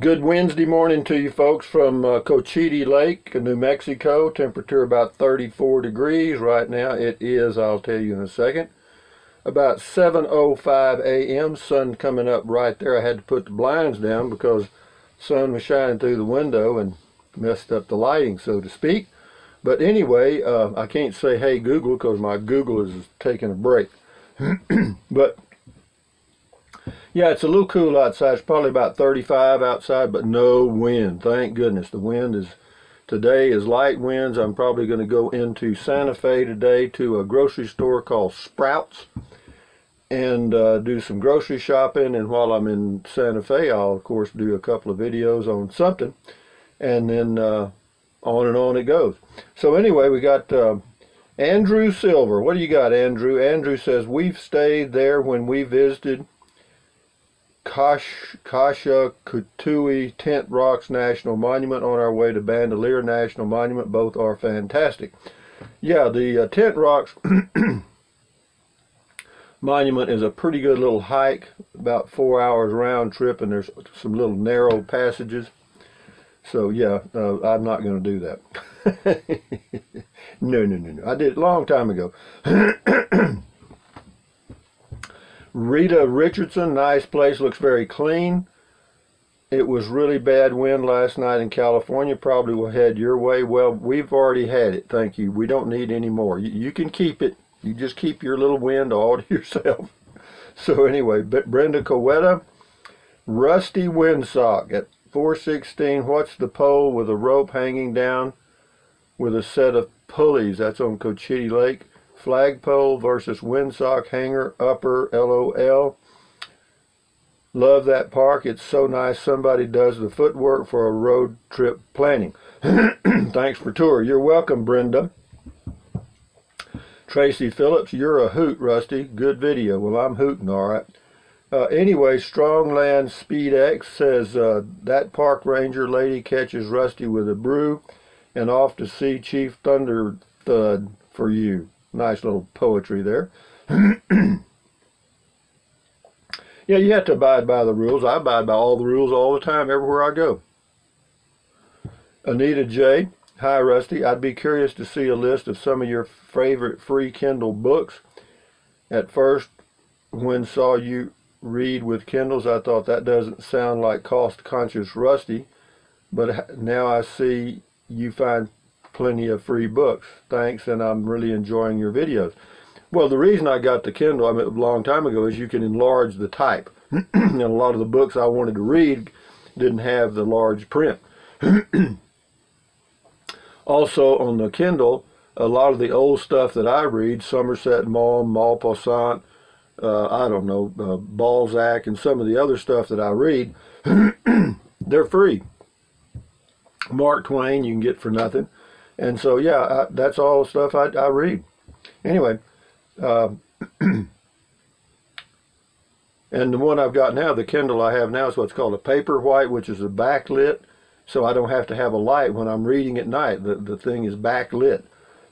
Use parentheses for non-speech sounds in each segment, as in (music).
Good Wednesday morning to you folks from uh, Cochiti Lake, New Mexico. Temperature about 34 degrees right now. It is, I'll tell you in a second, about 7.05 a.m. Sun coming up right there. I had to put the blinds down because sun was shining through the window and messed up the lighting, so to speak. But anyway, uh, I can't say, hey, Google, because my Google is taking a break. (clears throat) but yeah, it's a little cool outside. It's probably about 35 outside, but no wind. Thank goodness. The wind is, today is light winds. I'm probably going to go into Santa Fe today to a grocery store called Sprouts and uh, do some grocery shopping. And while I'm in Santa Fe, I'll, of course, do a couple of videos on something. And then uh, on and on it goes. So anyway, we got uh, Andrew Silver. What do you got, Andrew? Andrew says, we've stayed there when we visited Kash, Kasha Katuwe Tent Rocks National Monument on our way to Bandelier National Monument. Both are fantastic. Yeah, the uh, Tent Rocks (clears throat) Monument is a pretty good little hike, about four hours round trip, and there's some little narrow passages. So yeah, uh, I'm not going to do that. (laughs) no, no, no, no. I did it a long time ago. (clears throat) Rita Richardson, nice place, looks very clean. It was really bad wind last night in California. Probably will head your way. Well, we've already had it. Thank you. We don't need any more. You, you can keep it. You just keep your little wind all to (laughs) yourself. So anyway, but Brenda Coweta, rusty windsock at 416. What's the pole with a rope hanging down with a set of pulleys? That's on Cochiti Lake flagpole versus windsock hanger upper LOL. Love that park. It's so nice somebody does the footwork for a road trip planning. (clears throat) Thanks for tour. You're welcome, Brenda. Tracy Phillips, you're a hoot, Rusty. Good video. Well, I'm hooting, all right. Uh, anyway, Strongland Speed X says uh, that park ranger lady catches Rusty with a brew and off to see Chief Thunder Thud for you. Nice little poetry there. (clears throat) yeah, you have to abide by the rules. I abide by all the rules all the time, everywhere I go. Anita J. Hi, Rusty. I'd be curious to see a list of some of your favorite free Kindle books. At first, when saw you read with Kindles, I thought that doesn't sound like cost-conscious Rusty, but now I see you find plenty of free books. Thanks, and I'm really enjoying your videos. Well, the reason I got the Kindle I mean, a long time ago is you can enlarge the type. (clears throat) and a lot of the books I wanted to read didn't have the large print. (clears throat) also, on the Kindle, a lot of the old stuff that I read, Somerset Maugham, Maupassant, uh, I don't know, uh, Balzac, and some of the other stuff that I read, (clears throat) they're free. Mark Twain you can get for nothing. And so, yeah, I, that's all stuff I, I read. Anyway, uh, (clears throat) and the one I've got now, the Kindle I have now is what's called a Paperwhite, which is a backlit, so I don't have to have a light when I'm reading at night. The, the thing is backlit,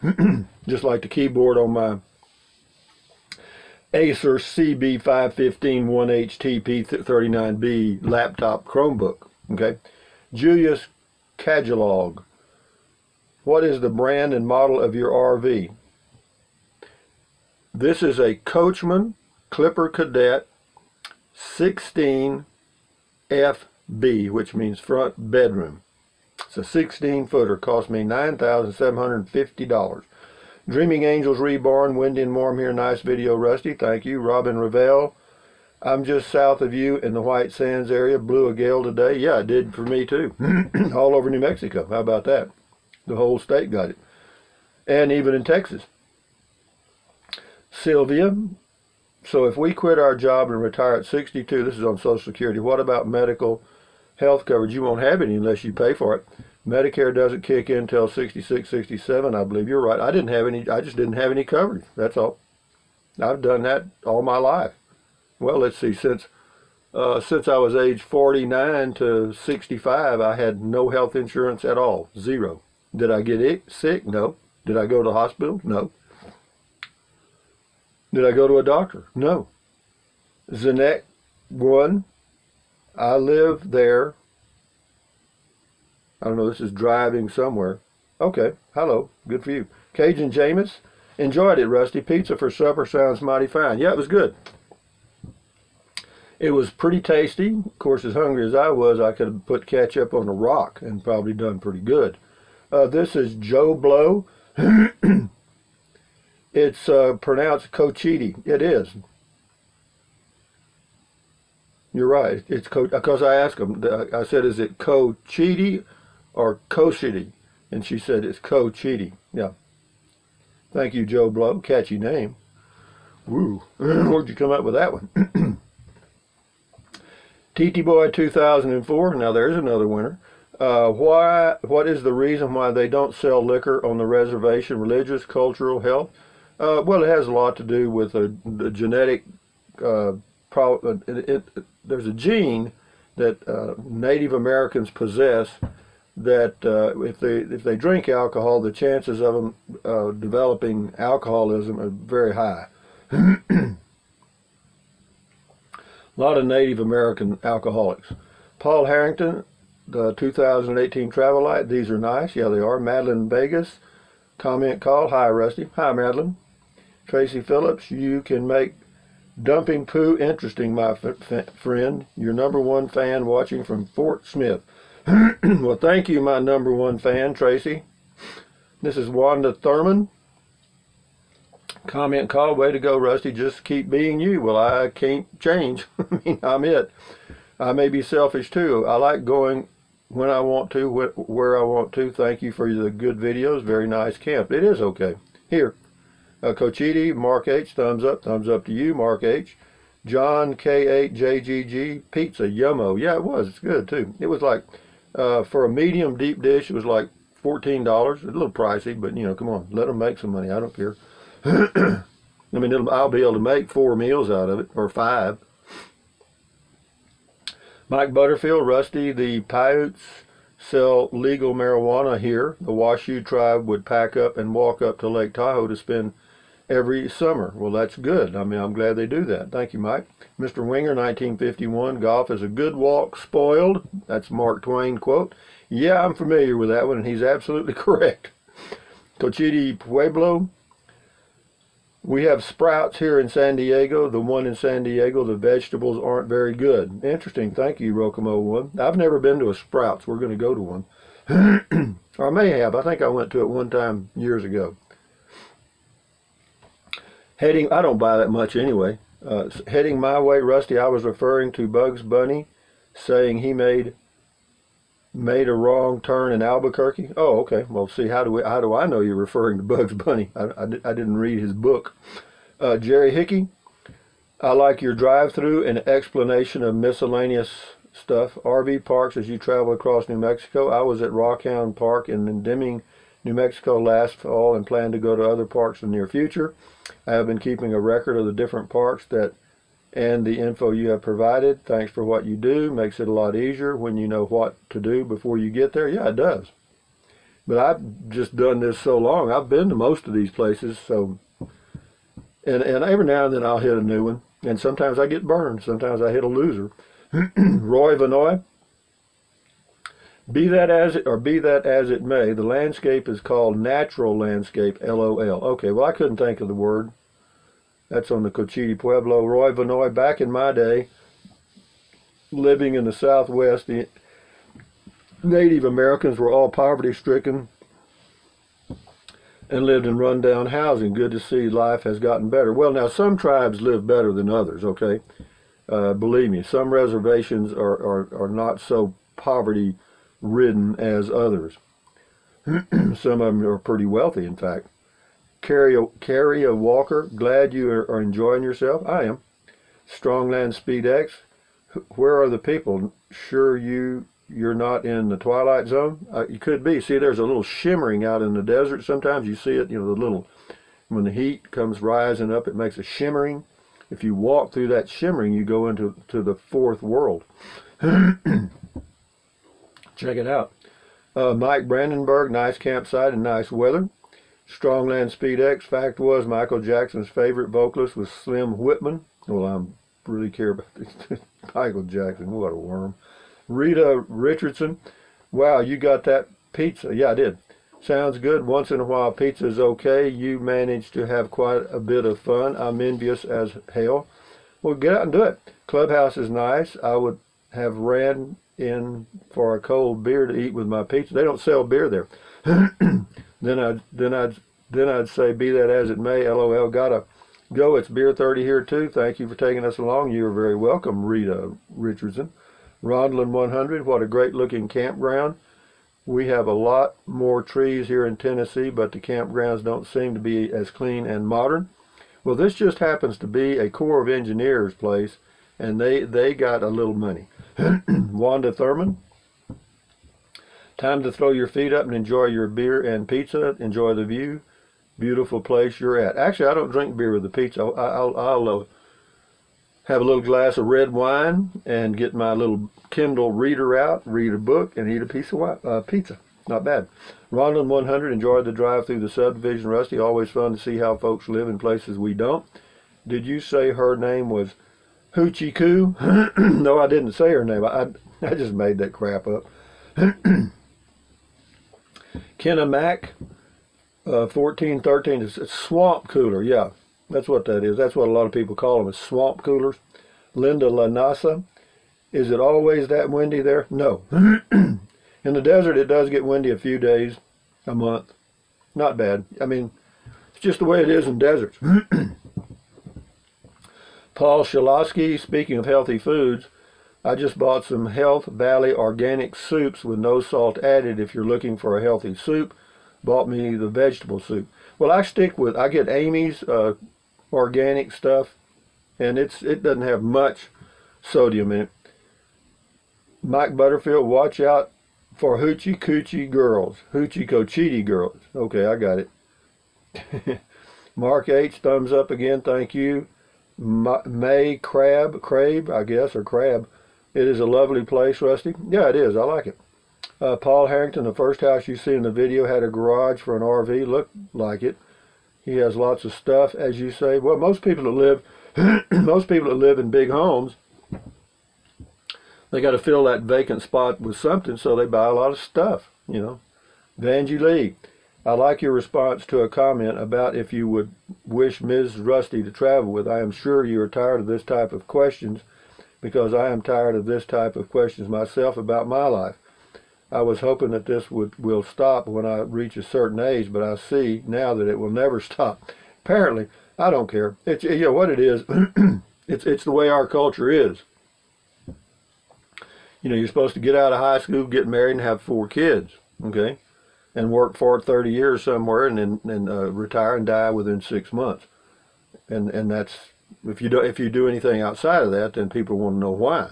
(clears throat) just like the keyboard on my Acer CB515 1HTP39B laptop Chromebook. Okay, Julius Kajalog. What is the brand and model of your RV? This is a Coachmen Clipper Cadet 16 FB, which means front bedroom. It's a 16 footer, cost me $9,750. Dreaming Angels Reborn, windy and warm here, nice video, Rusty, thank you. Robin Ravel, I'm just south of you in the White Sands area, blew a gale today. Yeah, it did for me too. (clears throat) All over New Mexico, how about that? The whole state got it. And even in Texas. Sylvia, so if we quit our job and retire at 62, this is on Social Security, what about medical health coverage? You won't have any unless you pay for it. Medicare doesn't kick in until 66, 67, I believe. You're right. I didn't have any, I just didn't have any coverage. That's all. I've done that all my life. Well, let's see, since uh, since I was age 49 to 65, I had no health insurance at all, zero. Did I get sick? No. Did I go to the hospital? No. Did I go to a doctor? No. Zenek, one, I live there I don't know, this is driving somewhere. Okay, hello, good for you. Cajun Jameis, enjoyed it, Rusty. Pizza for supper sounds mighty fine. Yeah, it was good. It was pretty tasty. Of course, as hungry as I was, I could have put ketchup on a rock and probably done pretty good. Uh, this is Joe Blow. (clears throat) it's uh, pronounced Cochiti. It is. You're right. It's because I asked him. I said, "Is it Cochiti or Cochiti?" And she said, "It's Cochiti." Yeah. Thank you, Joe Blow. Catchy name. Woo. (clears throat) Where'd you come up with that one? (clears throat) TT Boy 2004. Now there's another winner. Uh, why? What is the reason why they don't sell liquor on the reservation? Religious, cultural, health? Uh, well, it has a lot to do with a, a genetic. Uh, uh, it, it, there's a gene that uh, Native Americans possess that uh, if they if they drink alcohol, the chances of them developing alcoholism are very high. a (clears throat) lot of Native American alcoholics. Paul Harrington, the 2018 Travel Light. These are nice. Yeah, they are. Madeline Vegas. Comment call. Hi, Rusty. Hi, Madeline. Tracy Phillips. You can make dumping poo interesting, my friend. Your number one fan watching from Fort Smith. (clears throat) well, thank you, my number one fan, Tracy. This is Wanda Thurman. Comment call. Way to go, Rusty. Just keep being you. Well, I can't change. (laughs) I mean, I'm it. I may be selfish too. I like going when I want to, where I want to. Thank you for the good videos. Very nice camp. It is okay. Here, uh, Cochiti, Mark H, thumbs up. Thumbs up to you, Mark H. John K8JGG, pizza, yummo. Yeah, it was. It's good, too. It was like, uh, for a medium deep dish, it was like $14. A little pricey, but, you know, come on. Let them make some money. I don't care. (clears throat) I mean, I'll be able to make four meals out of it, or five. Mike Butterfield, Rusty, the Paiutes sell legal marijuana here. The Washoe tribe would pack up and walk up to Lake Tahoe to spend every summer. Well, that's good. I mean, I'm glad they do that. Thank you, Mike. Mr. Winger, 1951, golf is a good walk, spoiled. That's Mark Twain quote. Yeah, I'm familiar with that one, and he's absolutely (laughs) correct. Cochiti Pueblo, we have sprouts here in San Diego. The one in San Diego, the vegetables aren't very good. Interesting. Thank you, Rokomo One. I've never been to a Sprouts. We're going to go to one. or (clears throat) I may have. I think I went to it one time years ago. Heading, I don't buy that much anyway. Uh, heading my way, Rusty, I was referring to Bugs Bunny saying he made made a wrong turn in Albuquerque? Oh, okay. Well, see, how do we, how do I know you're referring to Bugs Bunny? I, I, I didn't read his book. Uh, Jerry Hickey, I like your drive-through and explanation of miscellaneous stuff. RV parks as you travel across New Mexico. I was at Rockhound Park in Deming, New Mexico last fall and plan to go to other parks in the near future. I have been keeping a record of the different parks that and the info you have provided. Thanks for what you do. Makes it a lot easier when you know what to do before you get there. Yeah, it does. But I've just done this so long. I've been to most of these places, so and and every now and then I'll hit a new one, and sometimes I get burned. Sometimes I hit a loser. (clears throat) Roy Vanoy. Be that as it or be that as it may, the landscape is called natural landscape. LOL. Okay, well I couldn't think of the word. That's on the Cochiti Pueblo. Roy Vanoy, back in my day, living in the Southwest, the Native Americans were all poverty stricken and lived in rundown housing. Good to see life has gotten better. Well, now some tribes live better than others, okay? Uh, believe me, some reservations are, are, are not so poverty ridden as others. (clears throat) some of them are pretty wealthy, in fact. Carry a walker. Glad you are, are enjoying yourself. I am. Strongland Speed X. Where are the people? Sure you you're not in the twilight zone? Uh, you could be. See, there's a little shimmering out in the desert. Sometimes you see it, you know, the little, when the heat comes rising up, it makes a shimmering. If you walk through that shimmering, you go into to the fourth world. (clears throat) Check it out. Uh, Mike Brandenburg, nice campsite and nice weather. Strongland Speed X. Fact was, Michael Jackson's favorite vocalist was Slim Whitman. Well, I really care about this. (laughs) Michael Jackson. What a worm. Rita Richardson. Wow, you got that pizza. Yeah, I did. Sounds good. Once in a while, pizza is okay. You managed to have quite a bit of fun. I'm envious as hell. Well, get out and do it. Clubhouse is nice. I would have ran in for a cold beer to eat with my pizza. They don't sell beer there. (clears throat) then I'd then I'd then I'd say, be that as it may. LOL. Gotta go. It's beer 30 here too. Thank you for taking us along. You are very welcome, Rita Richardson. Ronlin 100. What a great looking campground. We have a lot more trees here in Tennessee, but the campgrounds don't seem to be as clean and modern. Well, this just happens to be a Corps of Engineers place, and they, they got a little money. (clears throat) Wanda Thurman, time to throw your feet up and enjoy your beer and pizza. Enjoy the view. Beautiful place you're at. Actually, I don't drink beer with the pizza. I'll, I'll, I'll uh, have a little glass of red wine and get my little Kindle reader out, read a book, and eat a piece of uh, pizza. Not bad. Ronald 100 enjoyed the drive through the subdivision. Rusty, always fun to see how folks live in places we don't. Did you say her name was Hoochie Coo? (clears throat) no, I didn't say her name. I, I just made that crap up. (clears throat) Kenna Mac, uh, 1413, it's swamp cooler. Yeah, that's what that is. That's what a lot of people call them, is swamp coolers. Linda Lanasa, is it always that windy there? No. (clears throat) In the desert, it does get windy a few days, a month. Not bad. I mean, it's just the way it is in deserts. (clears throat) Paul Shalosky, speaking of healthy foods, I just bought some Health Valley organic soups with no salt added if you're looking for a healthy soup. Bought me the vegetable soup. Well, I stick with, I get Amy's uh, organic stuff, and it's it doesn't have much sodium in it. Mike Butterfield, watch out for hoochie coochie girls, hoochie cochiti girls. Okay, I got it. (laughs) Mark H, thumbs up again, thank you. May Crab, Crabe, I guess, or Crab. It is a lovely place, Rusty. Yeah, it is. I like it. Uh, Paul Harrington, the first house you see in the video had a garage for an RV. Looked like it. He has lots of stuff, as you say. Well, most people that live, (clears throat) most people that live in big homes, they got to fill that vacant spot with something, so they buy a lot of stuff. You know, Vanjie Lee. I like your response to a comment about if you would wish Ms. Rusty to travel with. I am sure you are tired of this type of questions because I am tired of this type of questions myself about my life. I was hoping that this would will stop when I reach a certain age, but I see now that it will never (laughs) stop. Apparently, I don't care. It's you know what it is. (clears throat) it's it's the way our culture is. You know, you're supposed to get out of high school, get married, and have four kids. Okay, and work for 30 years somewhere, and then and uh, retire and die within six months. And and that's if you do if you do anything outside of that, then people want to know why.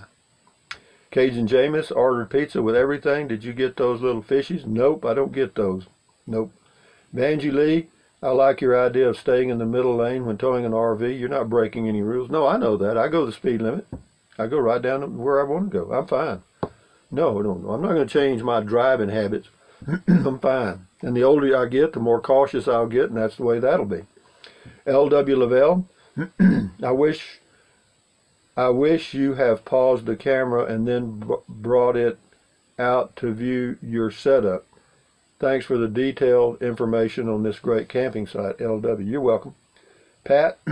Cajun Jameis ordered pizza with everything. Did you get those little fishies? Nope, I don't get those. Nope. Banji Lee, I like your idea of staying in the middle lane when towing an RV. You're not breaking any rules. No, I know that. I go the speed limit. I go right down where I want to go. I'm fine. No, no, no. I'm not going to change my driving habits. (clears throat) I'm fine. And the older I get, the more cautious I'll get, and that's the way that'll be. L.W. Lavelle, (clears throat) I wish I wish you have paused the camera and then brought it out to view your setup. Thanks for the detailed information on this great camping site, LW. You're welcome. Pat, (clears throat)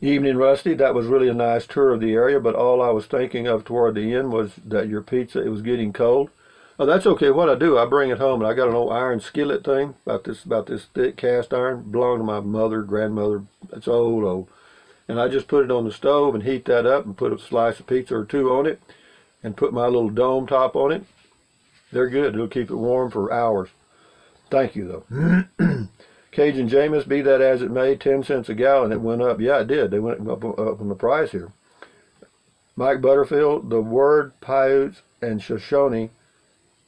Evening Rusty, that was really a nice tour of the area, but all I was thinking of toward the end was that your pizza, it was getting cold. Oh, that's okay. What I do, I bring it home, and I got an old iron skillet thing, about this about this thick cast iron, belonged to my mother, grandmother. It's old, old and I just put it on the stove and heat that up and put a slice of pizza or two on it and put my little dome top on it. They're good. It'll keep it warm for hours. Thank you, though. (clears throat) Cajun Jameis, be that as it may, 10 cents a gallon. It went up. Yeah, it did. They went up, up on the price here. Mike Butterfield, the word Paiutes and Shoshone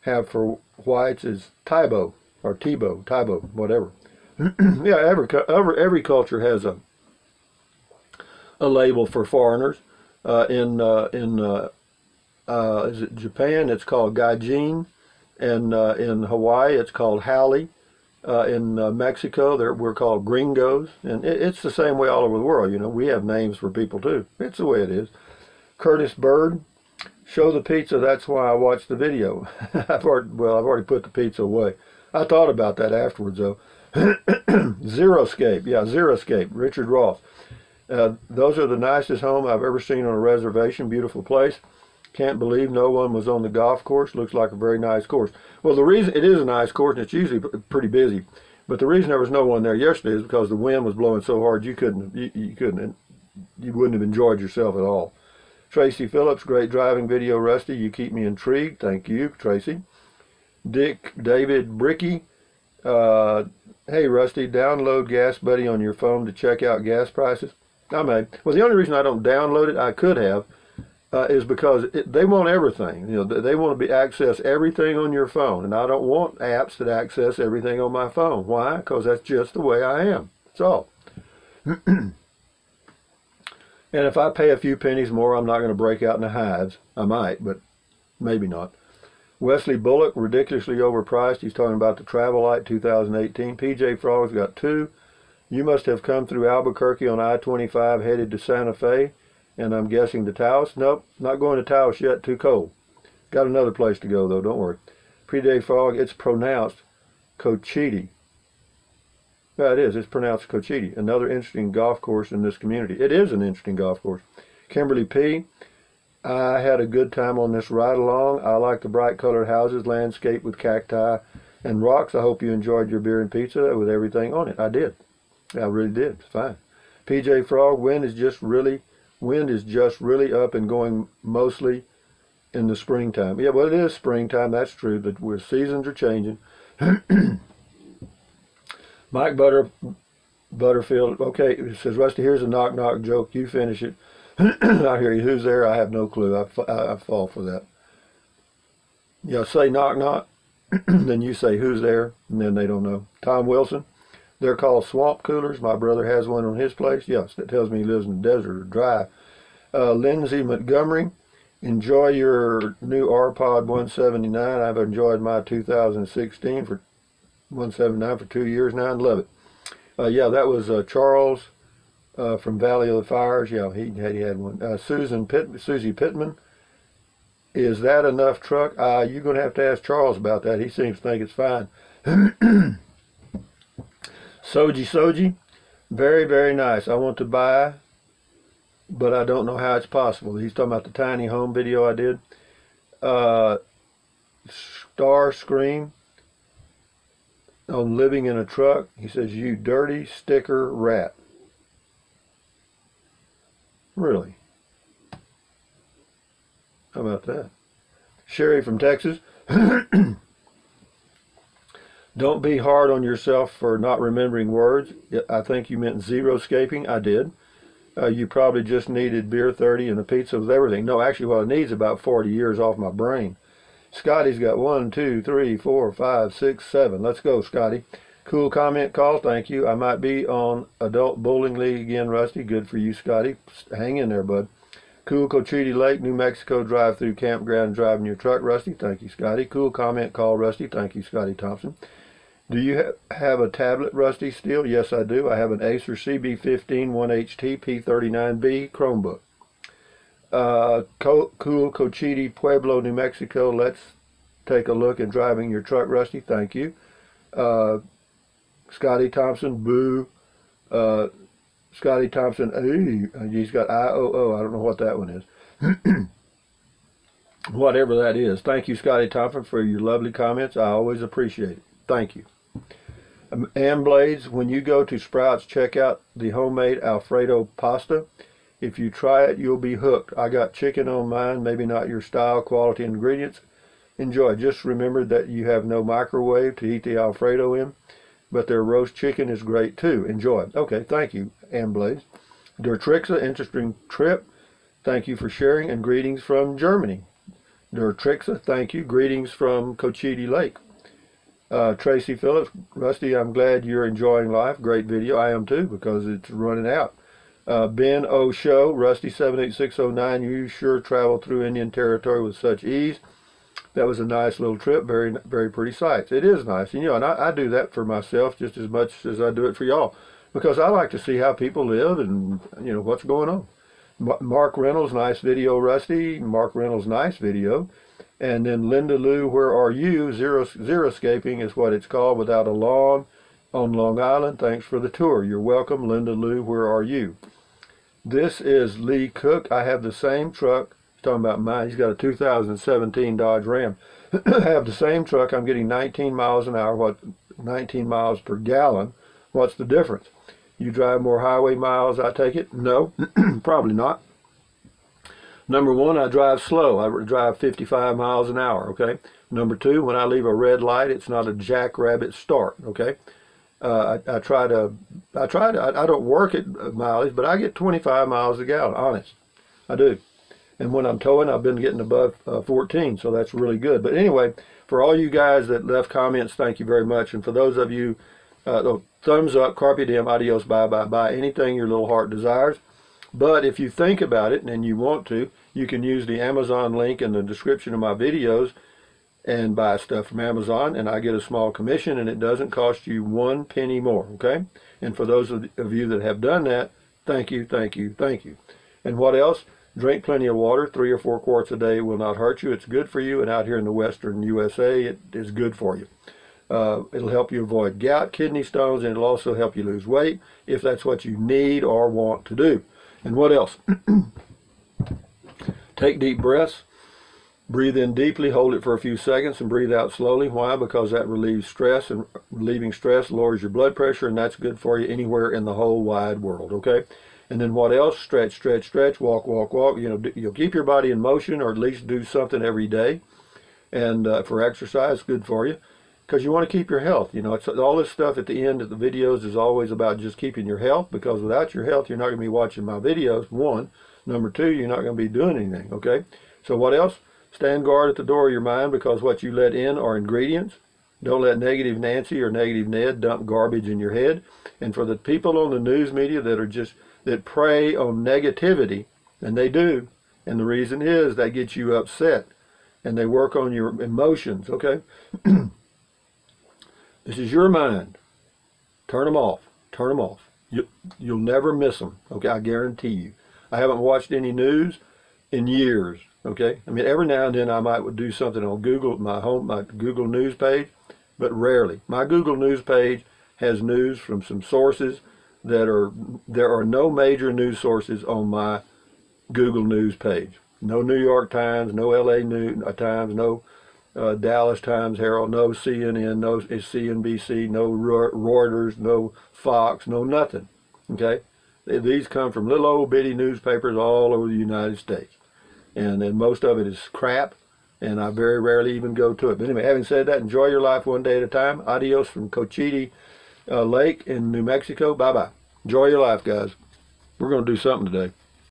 have for whites is Tybo or Tebow, Tybo, whatever. (clears throat) yeah, every, every, every culture has a a label for foreigners. Uh, in uh, in uh, uh, is it Japan? It's called gaijin, and uh, in Hawaii it's called haole. in Mexico, we're called gringos, and it, it's the same way all over the world. You know, we have names for people too. It's the way it is. Curtis Bird, Show the pizza. That's why I watched the video. (laughs) I've already, well, I've already put the pizza away. I thought about that afterwards, though. (coughs) Xeriscape. Yeah, Xeriscape. Richard Ross. Uh, those are the nicest home I've ever seen on a reservation. Beautiful place. Can't believe no one was on the golf course. Looks like a very nice course. Well, the reason it is a nice course, and it's usually pretty busy. But the reason there was no one there yesterday is because the wind was blowing so hard you couldn't you, you couldn't you wouldn't have enjoyed yourself at all. Tracy Phillips, great driving video, Rusty. You keep me intrigued. Thank you, Tracy. Dick David Bricky. Uh, hey, Rusty, download Gas Buddy on your phone to check out gas prices. I may. Well, the only reason I don't download it, I could have, uh, is because it, they want everything. You know, they want to be access everything on your phone, and I don't want apps that access everything on my phone. Why? Because that's just the way I am. That's all. (clears throat) and if I pay a few pennies more, I'm not going to break out in the hives. I might, but maybe not. Wesley Bullock, ridiculously overpriced. He's talking about the Travel Travelite 2018. PJ Frog's got two. You must have come through Albuquerque on I-25 headed to Santa Fe and I'm guessing to Taos. Nope, not going to Taos yet, too cold. Got another place to go, though, don't worry. Pre-day fog, it's pronounced Cochiti. Yeah, it is. It's pronounced Cochiti. Another interesting golf course in this community. It is an interesting golf course. Kimberly P. I had a good time on this ride along. I like the bright colored houses, landscape with cacti and rocks. I hope you enjoyed your beer and pizza with everything on it. I did. I really did. It's fine. PJ Frog, wind is just really wind is just really up and going mostly in the springtime. Yeah, well, it is springtime. That's true. Where seasons are changing. (clears throat) Mike Butter Butterfield. Okay, says Rusty. Here's a knock knock joke. You finish it. (clears throat) I hear you. Who's there? I have no clue. I, I, I fall for that. Yeah, say knock knock. (clears throat) then you say who's there, and then they don't know. Tom Wilson. They're called swamp coolers. My brother has one on his place. Yes, that tells me he lives in the desert or dry. Uh, Lindsay Montgomery, enjoy your new R-Pod 179. I've enjoyed my 2016 for 179 for two years now and love it. Uh, yeah, that was uh, Charles uh, from Valley of the Fires. Yeah, he had, he had one. Uh, Susan Pitt, Susie Pittman. Is that enough truck? Uh, you're going to have to ask Charles about that. He seems to think it's fine. (clears throat) Soji Soji, very, very nice. I want to buy, but I don't know how it's possible. He's talking about the tiny home video I did. Uh, Star Scream on living in a truck. He says, you dirty sticker rat. Really? How about that? Sherry from Texas. (clears throat) Don't be hard on yourself for not remembering words. I think you meant Xeriscaping. I did. Uh, you probably just needed beer 30 and a pizza with everything. No, actually what I need is about 40 years off my brain. Scotty's got one, two, three, four, five, six, seven. Let's go, Scotty. Cool comment call. Thank you. I might be on Adult Bowling League again, Rusty. Good for you, Scotty. Hang in there, bud. Cool Cochiti Lake, New Mexico drive-through campground driving your truck, Rusty. Thank you, Scotty. Cool comment call, Rusty. Thank you, Scotty Thompson. Do you ha have a tablet, Rusty, still? Yes, I do. I have an Acer CB15 1HT P39B Chromebook. Uh, cool Cochiti, Pueblo, New Mexico. Let's take a look at driving your truck, Rusty. Thank you. Uh, Scotty Thompson, boo. Uh, Scotty Thompson, ooh, he's got I-O-O. I don't know what that one is. (clears throat) Whatever that is. Thank you, Scotty Thompson, for your lovely comments. I always appreciate it. Thank you. Um, Blades, when you go to Sprouts, check out the homemade Alfredo pasta. If you try it, you'll be hooked. I got chicken on mine, maybe not your style, quality ingredients. Enjoy. Just remember that you have no microwave to eat the Alfredo in, but their roast chicken is great too. Enjoy. Okay, thank you, Blades. Dertrixa, interesting trip. Thank you for sharing and greetings from Germany. Dertrixa, thank you. Greetings from Cochiti Lake. Uh, Tracy Phillips, Rusty, I'm glad you're enjoying life. Great video. I am too because it's running out. Uh, ben O. Show, Rusty78609, you sure travel through Indian Territory with such ease. That was a nice little trip. Very, very pretty sights. It is nice. And, you know, and I, I do that for myself just as much as I do it for y'all because I like to see how people live and, you know, what's going on. Mark Reynolds, nice video, Rusty. Mark Reynolds, nice video. And then Linda Lou, where are you? Zero, escaping is what it's called without a lawn on Long Island. Thanks for the tour. You're welcome, Linda Lou, where are you? This is Lee Cook. I have the same truck. He's talking about mine. He's got a 2017 Dodge Ram. (clears throat) I have the same truck. I'm getting 19 miles an hour. What 19 miles per gallon? What's the difference? You drive more highway miles, I take it? No, (clears throat) probably not. Number one, I drive slow. I drive 55 miles an hour, okay? Number two, when I leave a red light, it's not a jackrabbit start, okay? Uh, I, I, try to, I try to, I, I, don't work at mileage, but I get 25 miles a gallon, honest. I do. And when I'm towing, I've been getting above uh, 14, so that's really good. But anyway, for all you guys that left comments, thank you very much. And for those of you uh, thumbs up, carpe diem, adios, bye, bye, bye, anything your little heart desires. But if you think about it and you want to, you can use the Amazon link in the description of my videos and buy stuff from Amazon and I get a small commission and it doesn't cost you one penny more, okay? And for those of you that have done that, thank you, thank you, thank you. And what else? Drink plenty of water. Three or four quarts a day will not hurt you. It's good for you. And out here in the western USA, it is good for you. Uh, it'll help you avoid gout, kidney stones, and it'll also help you lose weight if that's what you need or want to do. And what else? (clears throat) Take deep breaths. Breathe in deeply, hold it for a few seconds, and breathe out slowly. Why? Because that relieves stress, and relieving stress lowers your blood pressure, and that's good for you anywhere in the whole wide world, okay? And then what else? Stretch, stretch, stretch, walk, walk, walk. You know, you'll keep your body in motion, or at least do something every day. And uh, for exercise, good for you because you want to keep your health. You know, it's all this stuff at the end of the videos is always about just keeping your health because without your health, you're not going to be watching my videos. One, number two, you're not going to be doing anything. Okay. So what else? Stand guard at the door of your mind because what you let in are ingredients. Don't let negative Nancy or negative Ned dump garbage in your head. And for the people on the news media that are just that prey on negativity, and they do, and the reason is they get you upset and they work on your emotions. Okay. (clears throat) This is your mind. Turn them off. Turn them off. You, you'll never miss them. Okay, I guarantee you. I haven't watched any news in years. Okay, I mean every now and then I might do something on Google, my home, my Google News page, but rarely. My Google News page has news from some sources that are there are no major news sources on my Google News page. No New York Times, no L.A. News uh, Times, no uh, Dallas Times Herald, no CNN, no CNBC, no Reuters, no Fox, no nothing. Okay, these come from little old bitty newspapers all over the United States, and then most of it is crap, and I very rarely even go to it. But anyway, having said that, enjoy your life one day at a time. Adios from Cochiti uh, Lake in New Mexico. Bye bye. Enjoy your life, guys. We're going to do something today.